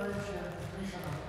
Европы,